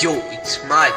Yo, it's mad.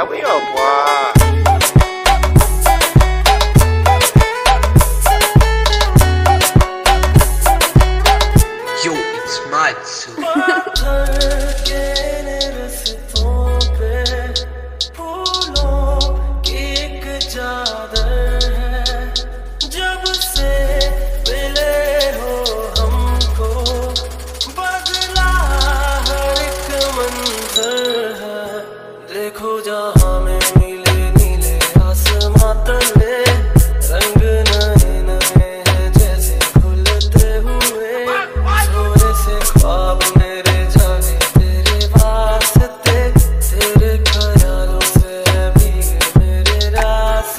yeah, we up.